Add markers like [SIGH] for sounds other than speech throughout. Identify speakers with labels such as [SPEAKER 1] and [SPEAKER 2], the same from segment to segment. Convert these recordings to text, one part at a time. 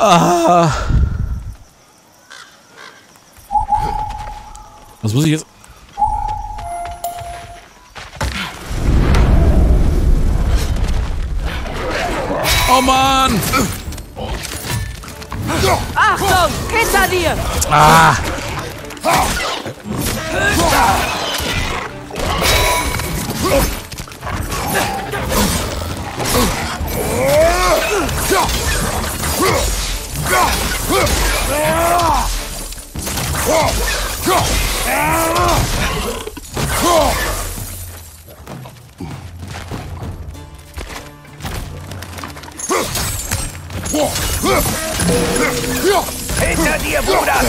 [SPEAKER 1] Ah. Was muss ich jetzt... Oh Mann!
[SPEAKER 2] Achtung! Hinter dir!
[SPEAKER 1] Ah!
[SPEAKER 3] Hinter dir, Bruder!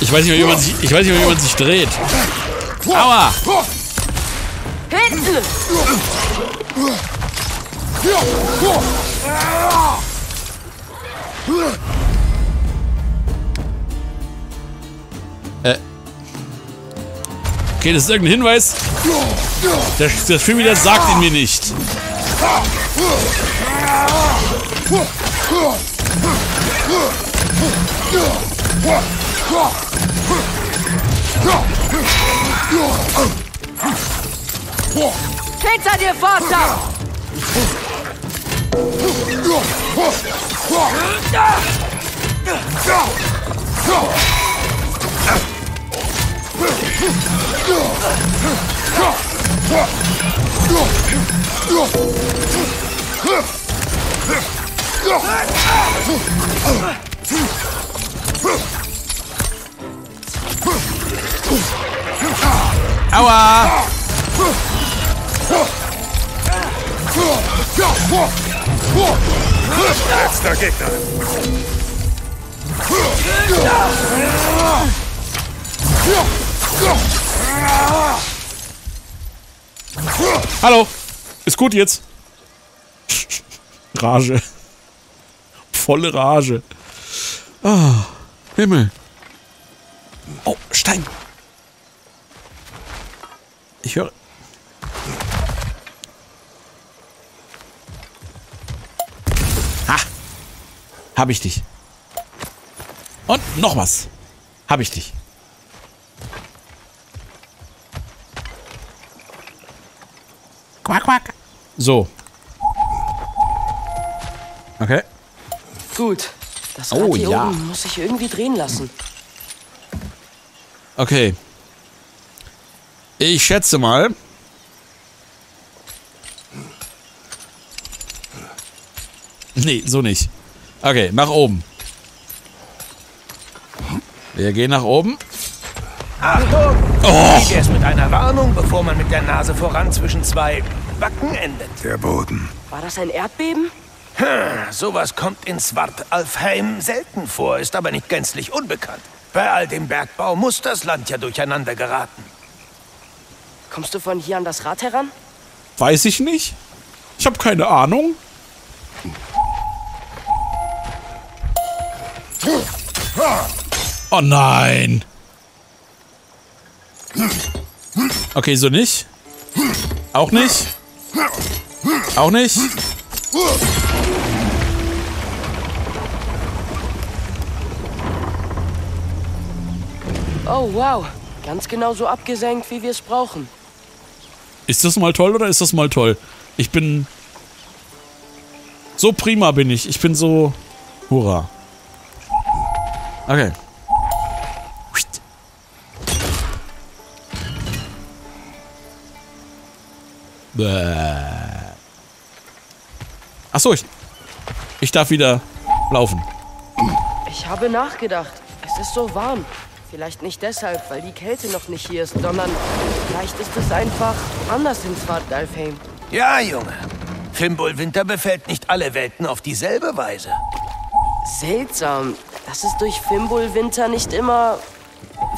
[SPEAKER 1] Ich weiß nicht wie man sich, ich weiß nicht wie man sich dreht. Aua!
[SPEAKER 2] Hinten!
[SPEAKER 1] Okay, das ist irgendein Hinweis. Der, der Film wieder sagt ihn mir nicht.
[SPEAKER 2] Hinter dir, Vater!
[SPEAKER 1] Aua!
[SPEAKER 3] Stärkster Gegner.
[SPEAKER 1] Hallo! Ist gut jetzt. Rage. Volle Rage. Ah, Himmel. Oh, Stein. Ich höre. Hab ich dich. Und noch was. Hab ich dich. Quack, quack. So. Okay.
[SPEAKER 2] Gut. Das Rad
[SPEAKER 1] Oh,
[SPEAKER 2] hier
[SPEAKER 1] ja.
[SPEAKER 2] oben muss sich irgendwie drehen lassen.
[SPEAKER 1] Okay. Ich schätze mal. Nee, so nicht. Okay, nach oben. Wir gehen nach oben.
[SPEAKER 3] Achtung!
[SPEAKER 1] Oh,
[SPEAKER 3] Wie wär's mit einer Warnung, bevor man mit der Nase voran zwischen zwei Backen endet?
[SPEAKER 4] Der Boden.
[SPEAKER 2] War das ein Erdbeben?
[SPEAKER 3] Sowas kommt in Swart Alfheim selten vor, ist aber nicht gänzlich unbekannt. Bei all dem Bergbau muss das Land ja durcheinander geraten.
[SPEAKER 2] Kommst du von hier an das Rad heran?
[SPEAKER 1] weiß ich nicht. Ich habe keine Ahnung. Oh nein. Okay, so nicht. Auch nicht. Auch nicht.
[SPEAKER 2] Oh, wow. Ganz genau so abgesenkt, wie wir es brauchen.
[SPEAKER 1] Ist das mal toll oder ist das mal toll? Ich bin. So prima bin ich. Ich bin so. Hurra. Okay. Bäh. Achso, ich. Ich darf wieder laufen.
[SPEAKER 2] Ich habe nachgedacht. Es ist so warm. Vielleicht nicht deshalb, weil die Kälte noch nicht hier ist, sondern vielleicht ist es einfach anders in Svartalfheim.
[SPEAKER 3] Ja, Junge. Fimbul Winter befällt nicht alle Welten auf dieselbe Weise.
[SPEAKER 2] Seltsam, dass es durch Fimbul Winter nicht immer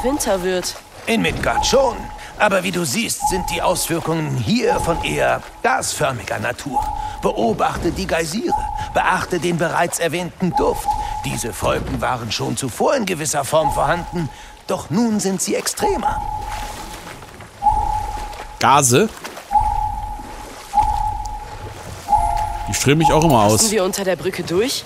[SPEAKER 2] Winter wird.
[SPEAKER 3] In Midgard schon. Aber wie du siehst, sind die Auswirkungen hier von eher gasförmiger Natur. Beobachte die Geysire. Beachte den bereits erwähnten Duft. Diese Folgen waren schon zuvor in gewisser Form vorhanden, doch nun sind sie extremer.
[SPEAKER 1] Gase. Die strömen mich auch immer aus.
[SPEAKER 2] Sind wir unter der Brücke durch?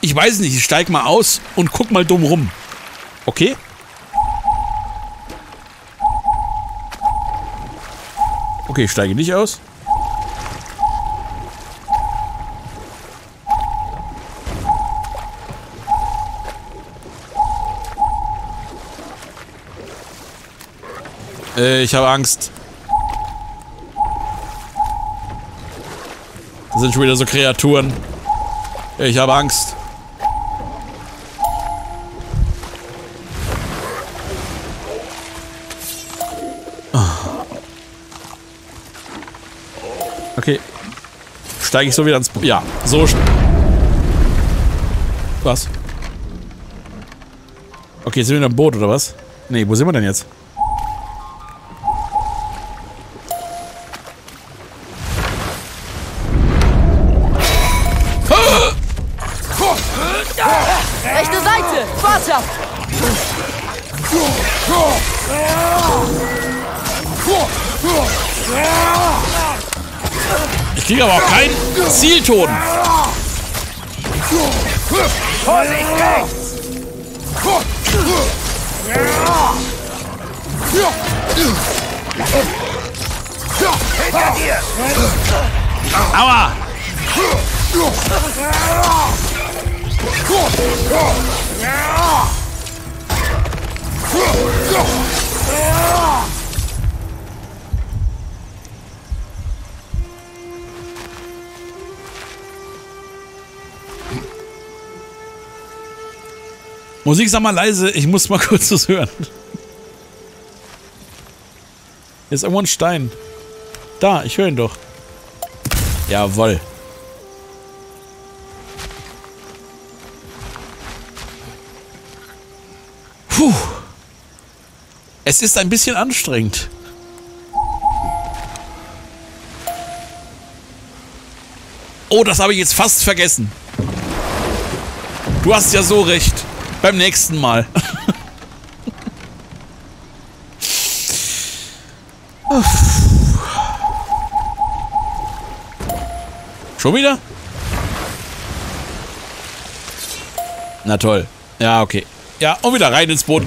[SPEAKER 1] Ich weiß nicht, ich steig mal aus und guck mal dumm rum. Okay? Okay, ich steige nicht aus. Äh, ich habe Angst. Das sind schon wieder so Kreaturen. Ich habe Angst. Steige ich so wieder ins... Bo ja, so... Was? Okay, sind wir in einem Boot, oder was? Nee, wo sind wir denn jetzt? Zielton.
[SPEAKER 3] Vorsicht, rechts!
[SPEAKER 1] Aua! Musik, sag mal leise, ich muss mal [LAUGHS] kurz was hören. Hier ist irgendwo ein Stein. Da, ich höre ihn doch. Jawoll. Puh. Es ist ein bisschen anstrengend. Oh, das habe ich jetzt fast vergessen. Du hast ja so recht. Beim nächsten Mal. Schon wieder? Na toll. Ja, okay. Ja, und wieder rein ins Boot.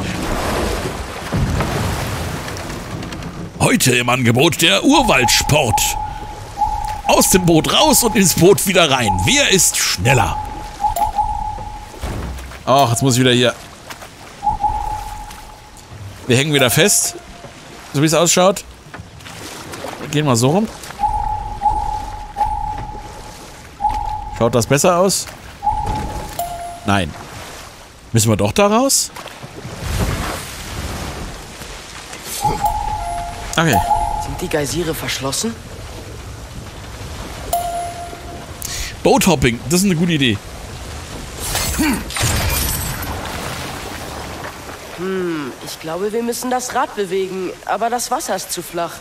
[SPEAKER 1] Heute im Angebot der Urwaldsport. Aus dem Boot raus und ins Boot wieder rein. Wer ist schneller? Ach, jetzt muss ich wieder hier. Wir hängen wieder fest. So wie es ausschaut. Gehen wir so rum. Schaut das besser aus? Nein. Müssen wir doch da raus? Okay.
[SPEAKER 2] Sind die Geysire verschlossen?
[SPEAKER 1] Boathopping, das ist eine gute Idee.
[SPEAKER 2] Ich glaube, wir müssen das Rad bewegen, aber das Wasser ist zu flach.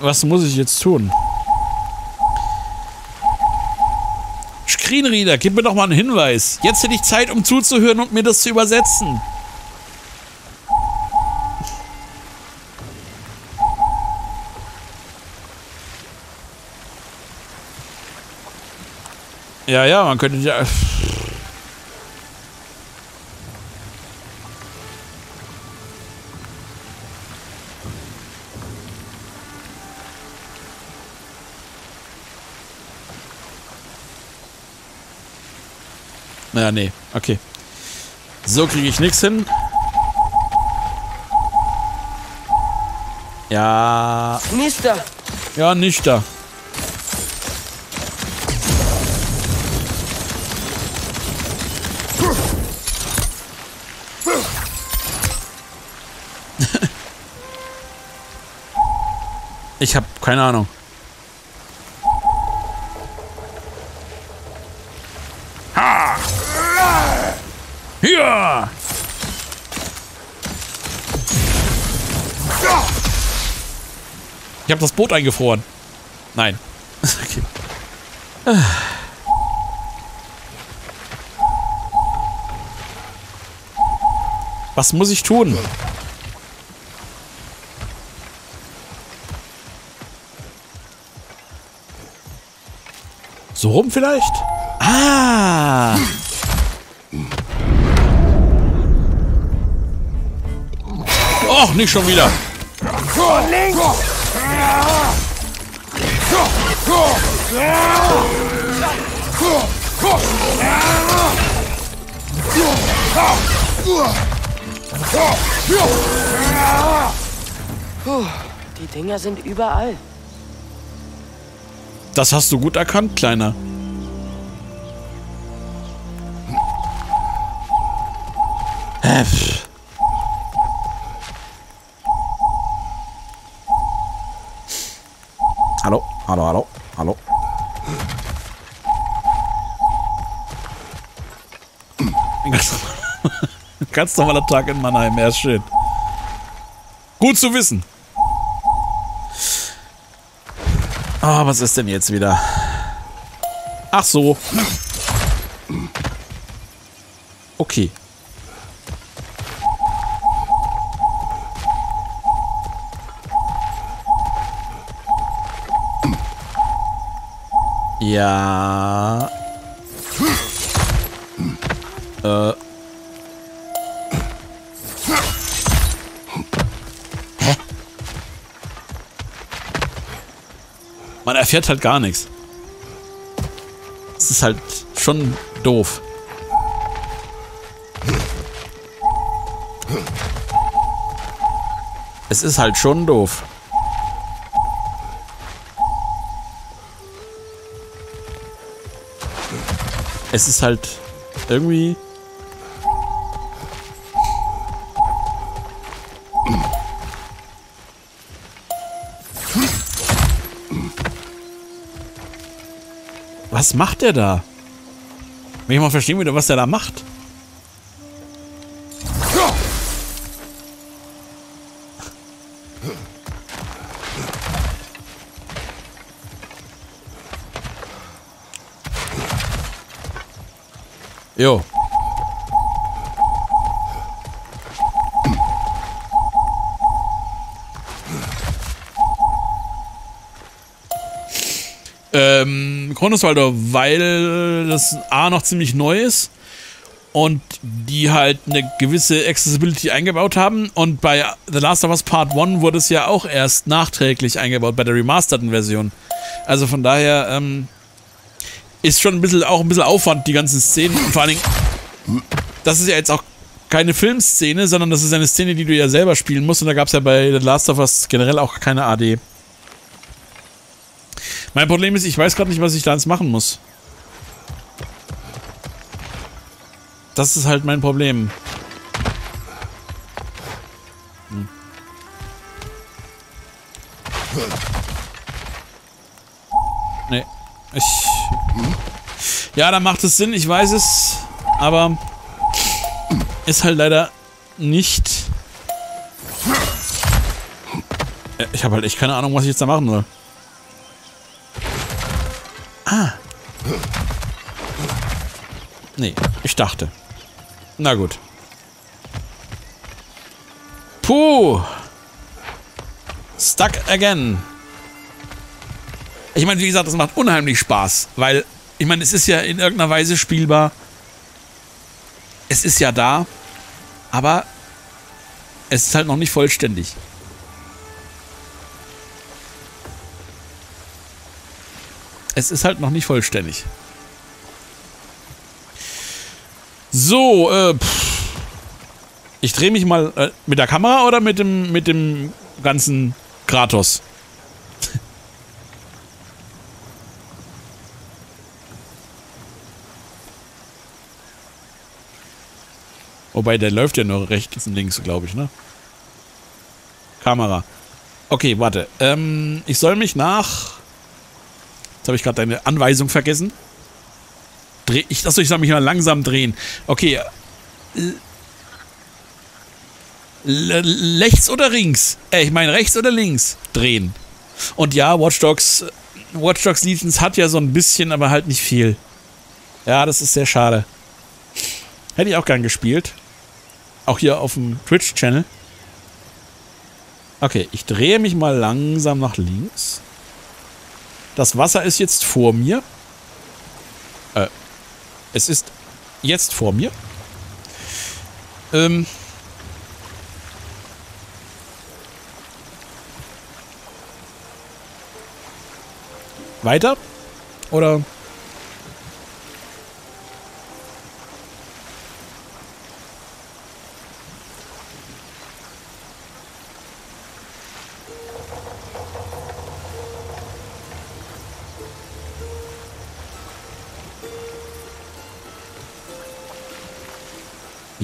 [SPEAKER 1] Was muss ich jetzt tun? Screenreader, gib mir doch mal einen Hinweis. Jetzt hätte ich Zeit, um zuzuhören und mir das zu übersetzen. Ja, ja, man könnte ja. Naja, nee. Okay. So kriege ich nichts hin. Ja.
[SPEAKER 2] Mister,
[SPEAKER 1] Ja, nicht da. [LAUGHS] ich habe keine Ahnung. Ich habe das Boot eingefroren. Nein. [LAUGHS] okay. Was muss ich tun? So rum vielleicht? Ah! Och, nicht schon wieder. links!
[SPEAKER 2] Die Dinger sind überall.
[SPEAKER 1] Das hast du gut erkannt, Kleiner. Hef. Hallo, hallo, hallo. Ein ganz, [LAUGHS] ganz normaler Tag in Mannheim, er ist schön. Gut zu wissen. Ah, was ist denn jetzt wieder? Ach so. Okay. Ja. Äh. Hä? Man erfährt halt gar nichts. Es ist halt schon doof. Es ist halt schon doof. Es ist halt irgendwie... Was macht der da? Will ich mal verstehen was der da macht. Jo. Ähm, Kronoswalder, weil das A noch ziemlich neu ist und die halt eine gewisse Accessibility eingebaut haben. Und bei The Last of Us Part 1 wurde es ja auch erst nachträglich eingebaut, bei der remasterten Version. Also von daher ähm, ist schon ein bisschen, auch ein bisschen Aufwand, die ganzen Szenen. Und vor allen Dingen, das ist ja jetzt auch keine Filmszene, sondern das ist eine Szene, die du ja selber spielen musst. Und da gab es ja bei The Last of Us generell auch keine AD. Mein Problem ist, ich weiß gerade nicht, was ich da jetzt machen muss. Das ist halt mein Problem. Hm. Nee. Ich... Ja, da macht es Sinn, ich weiß es. Aber... Ist halt leider nicht... Äh, ich habe halt echt keine Ahnung, was ich jetzt da machen soll. Ah. Nee, ich dachte. Na gut. Puh. Stuck again. Ich meine, wie gesagt, das macht unheimlich Spaß, weil, ich meine, es ist ja in irgendeiner Weise spielbar. Es ist ja da, aber es ist halt noch nicht vollständig. Es ist halt noch nicht vollständig. So, äh, pff. Ich drehe mich mal äh, mit der Kamera oder mit dem, mit dem ganzen Kratos? Wobei, der läuft ja nur rechts und links, glaube ich, ne? Kamera. Okay, warte. Ähm, ich soll mich nach Jetzt habe ich gerade deine Anweisung vergessen. Dreh ich, achso, ich soll mich mal langsam drehen. Okay. L rechts oder links? Äh, ich meine rechts oder links drehen. Und ja, Watch Dogs, Watch Dogs Legions hat ja so ein bisschen, aber halt nicht viel. Ja, das ist sehr schade. Hätte ich auch gern gespielt. Auch hier auf dem Twitch-Channel. Okay, ich drehe mich mal langsam nach links. Das Wasser ist jetzt vor mir. Äh, es ist jetzt vor mir. Ähm. Weiter? Oder?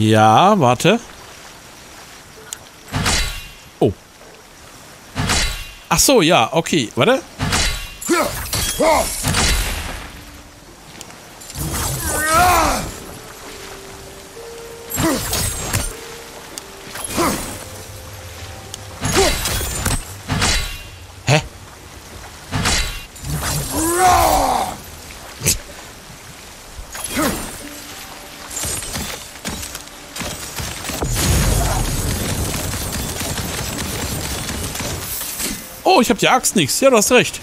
[SPEAKER 1] Ja, warte. Oh. Ach so, ja, okay. Warte. Oh, ich hab die Axt nix. Ja, du hast recht.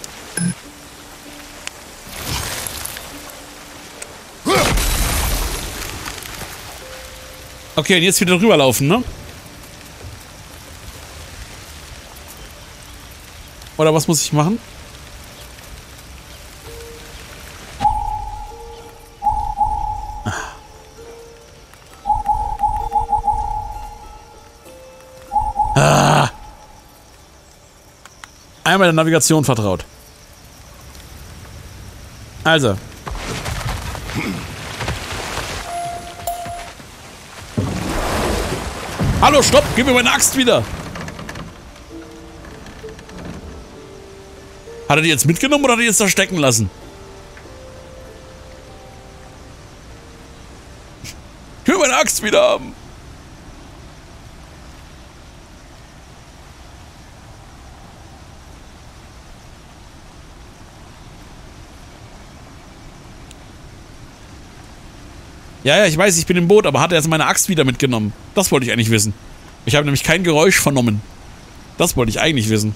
[SPEAKER 1] Okay, und jetzt wieder rüberlaufen, ne? Oder was muss ich machen? Einmal der Navigation vertraut. Also. Hallo, stopp! Gib mir meine Axt wieder! Hat er die jetzt mitgenommen oder hat er die jetzt da stecken lassen? Ich will meine Axt wieder haben! Ja, ja, ich weiß, ich bin im Boot, aber hat er jetzt meine Axt wieder mitgenommen? Das wollte ich eigentlich wissen. Ich habe nämlich kein Geräusch vernommen. Das wollte ich eigentlich wissen.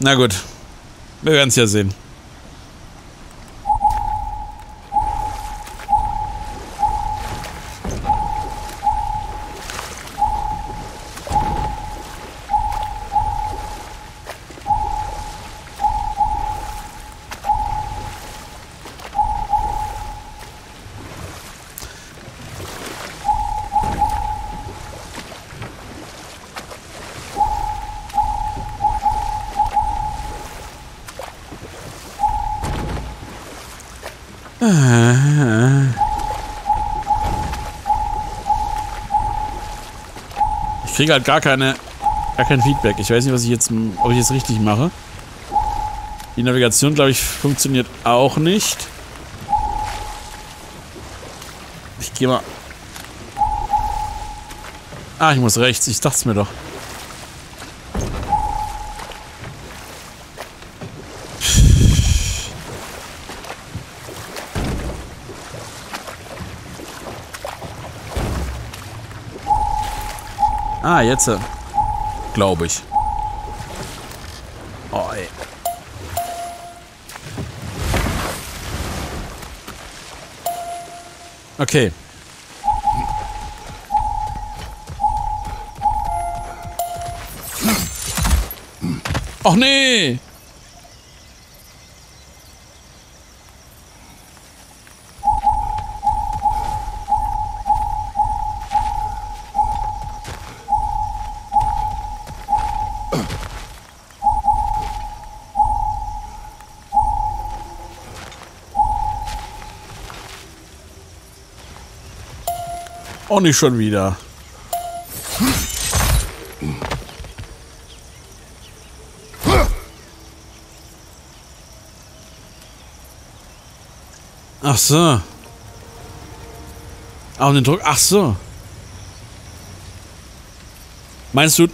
[SPEAKER 1] Na gut. Wir werden es ja sehen. Kriege halt gar keine, gar kein Feedback. Ich weiß nicht, was ich jetzt, ob ich jetzt richtig mache. Die Navigation, glaube ich, funktioniert auch nicht. Ich gehe mal. Ah, ich muss rechts. Ich dachte es mir doch. Ah, jetzt. Glaube ich. Oh, ey. Okay. Och nee! Auch nicht schon wieder. Ach so. Auch den Druck. Ach so. Meinst du,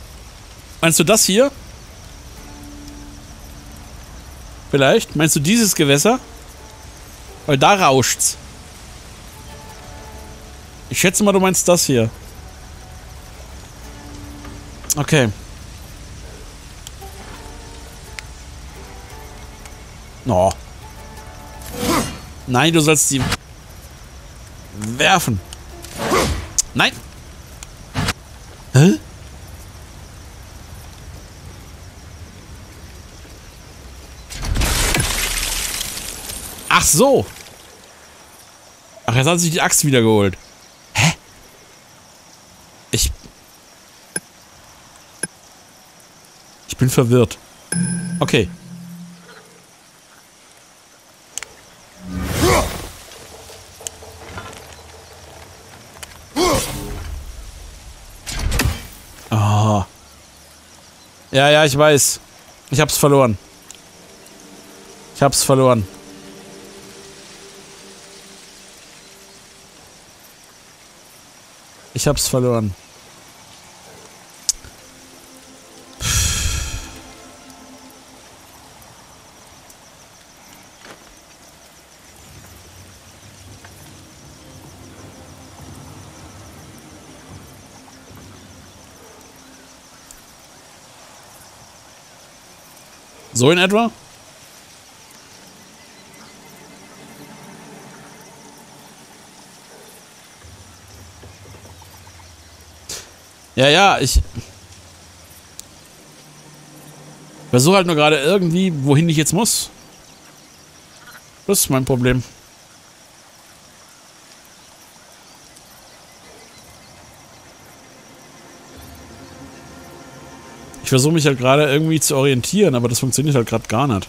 [SPEAKER 1] Meinst du das hier? Vielleicht? Meinst du dieses Gewässer? Weil da rauscht's. Ich schätze mal, du meinst das hier. Okay. No. Nein, du sollst sie werfen. Nein. Hä? Ach so. Ach, jetzt hat sich die Axt wiedergeholt. Ich... Ich bin verwirrt. Okay. Ja, ja, ich weiß. Ich hab's verloren. Ich hab's verloren. Ich hab's verloren. So in etwa? Ja, ja, ich versuche halt nur gerade irgendwie, wohin ich jetzt muss. Das ist mein Problem. Ich versuche mich halt gerade irgendwie zu orientieren, aber das funktioniert halt gerade gar nicht.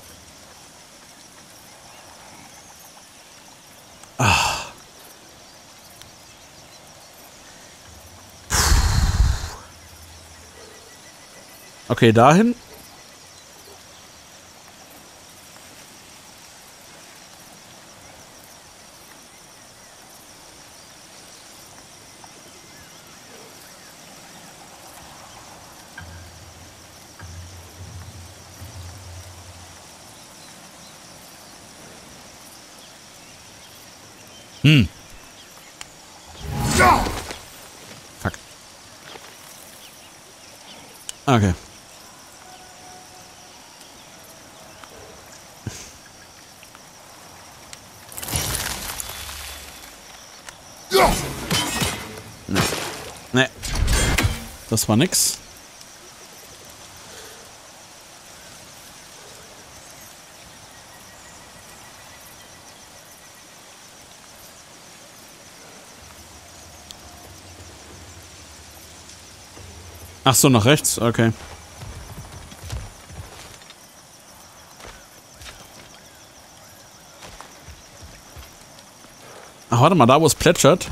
[SPEAKER 1] Okay, dahin. Hm. Fuck. Okay. Nee. Nee. Das war nix. Ach so, nach rechts? Okay. Ach, warte mal, da wo es plätschert.